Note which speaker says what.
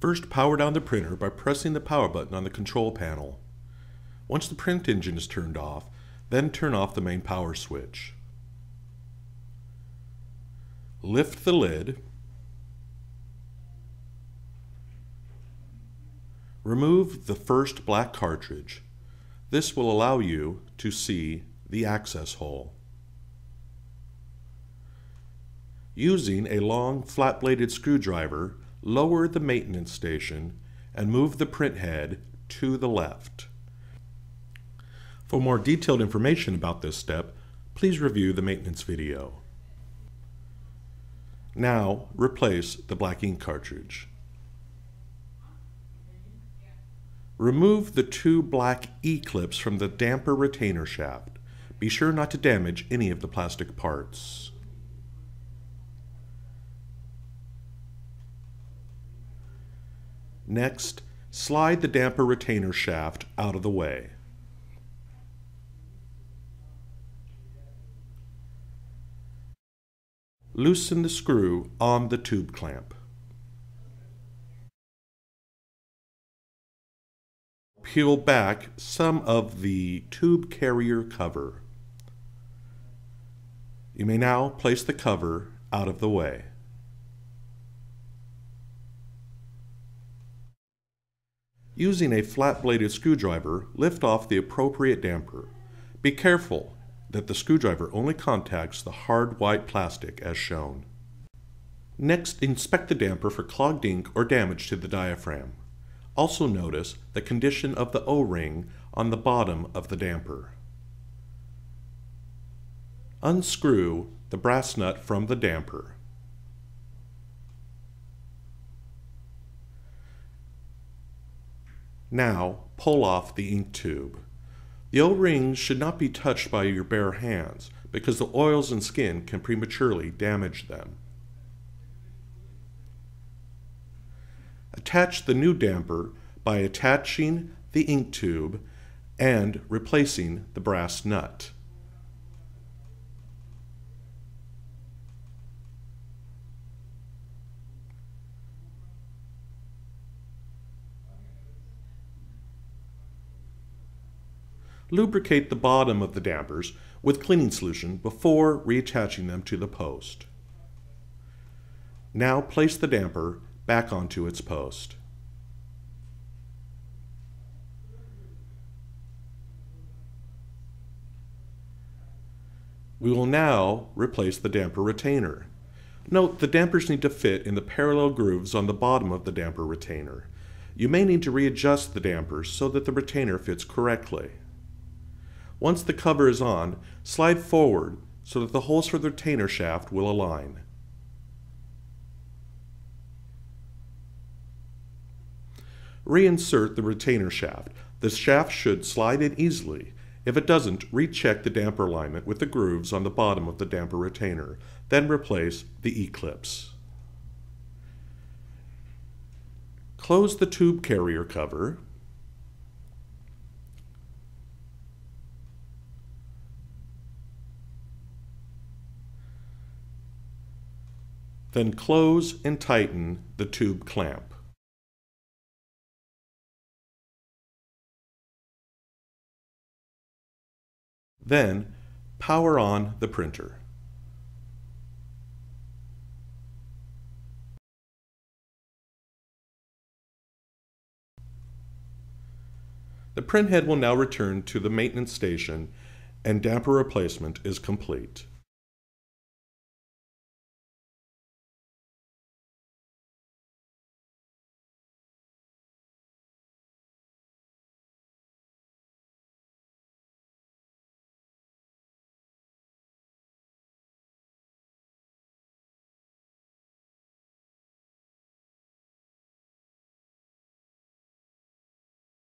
Speaker 1: First, power down the printer by pressing the power button on the control panel. Once the print engine is turned off, then turn off the main power switch. Lift the lid. Remove the first black cartridge. This will allow you to see the access hole. Using a long flat-bladed screwdriver, lower the maintenance station and move the print head to the left. For more detailed information about this step, please review the maintenance video. Now, replace the black ink cartridge. Remove the two black E-clips from the damper retainer shaft. Be sure not to damage any of the plastic parts. Next, slide the damper retainer shaft out of the way. Loosen the screw on the tube clamp. Peel back some of the tube carrier cover. You may now place the cover out of the way. Using a flat-bladed screwdriver, lift off the appropriate damper. Be careful that the screwdriver only contacts the hard white plastic as shown. Next, inspect the damper for clogged ink or damage to the diaphragm. Also notice the condition of the O-ring on the bottom of the damper. Unscrew the brass nut from the damper. Now, pull off the ink tube. The O-rings should not be touched by your bare hands because the oils and skin can prematurely damage them. Attach the new damper by attaching the ink tube and replacing the brass nut. Lubricate the bottom of the dampers with cleaning solution before reattaching them to the post. Now place the damper back onto its post. We will now replace the damper retainer. Note the dampers need to fit in the parallel grooves on the bottom of the damper retainer. You may need to readjust the dampers so that the retainer fits correctly. Once the cover is on, slide forward so that the holes for the retainer shaft will align. Reinsert the retainer shaft. The shaft should slide in easily. If it doesn't, recheck the damper alignment with the grooves on the bottom of the damper retainer, then replace the E-clips. Close the tube carrier cover Then close and tighten the tube clamp. Then power on the printer. The printhead will now return to the maintenance station and damper replacement is complete.